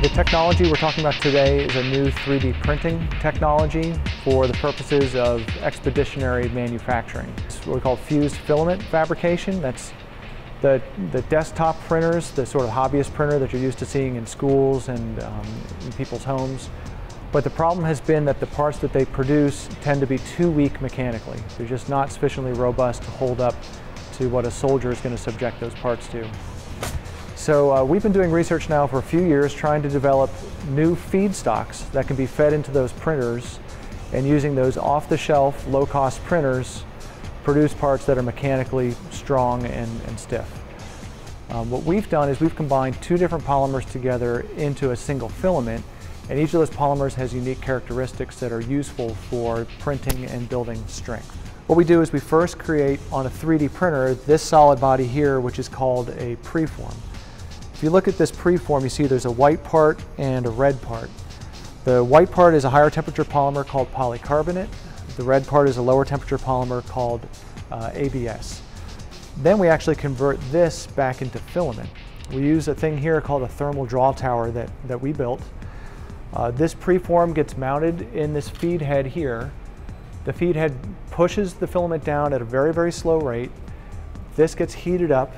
The technology we're talking about today is a new 3D printing technology for the purposes of expeditionary manufacturing. It's what we call fused filament fabrication. That's the, the desktop printers, the sort of hobbyist printer that you're used to seeing in schools and um, in people's homes. But the problem has been that the parts that they produce tend to be too weak mechanically. They're just not sufficiently robust to hold up to what a soldier is going to subject those parts to. So uh, we've been doing research now for a few years trying to develop new feedstocks that can be fed into those printers and using those off-the-shelf, low-cost printers produce parts that are mechanically strong and, and stiff. Um, what we've done is we've combined two different polymers together into a single filament and each of those polymers has unique characteristics that are useful for printing and building strength. What we do is we first create on a 3D printer this solid body here which is called a preform. If you look at this preform, you see there's a white part and a red part. The white part is a higher temperature polymer called polycarbonate. The red part is a lower temperature polymer called uh, ABS. Then we actually convert this back into filament. We use a thing here called a thermal draw tower that, that we built. Uh, this preform gets mounted in this feed head here. The feed head pushes the filament down at a very, very slow rate. This gets heated up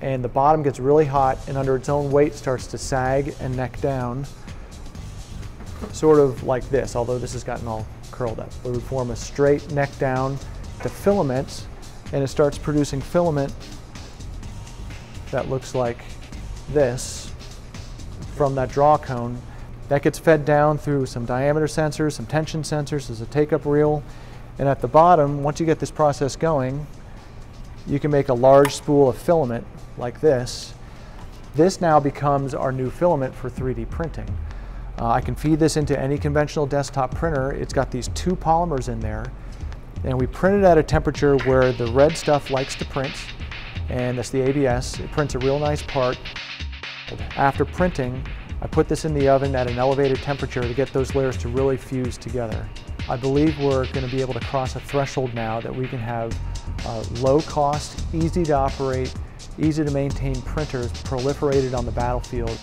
and the bottom gets really hot and under its own weight starts to sag and neck down, sort of like this, although this has gotten all curled up. We would form a straight neck down to filaments and it starts producing filament that looks like this from that draw cone. That gets fed down through some diameter sensors, some tension sensors, there's a take-up reel, and at the bottom, once you get this process going, you can make a large spool of filament like this. This now becomes our new filament for 3D printing. Uh, I can feed this into any conventional desktop printer. It's got these two polymers in there and we print it at a temperature where the red stuff likes to print and that's the ABS. It prints a real nice part. After printing, I put this in the oven at an elevated temperature to get those layers to really fuse together. I believe we're going to be able to cross a threshold now that we can have uh, low cost, easy to operate, easy to maintain printers proliferated on the battlefield.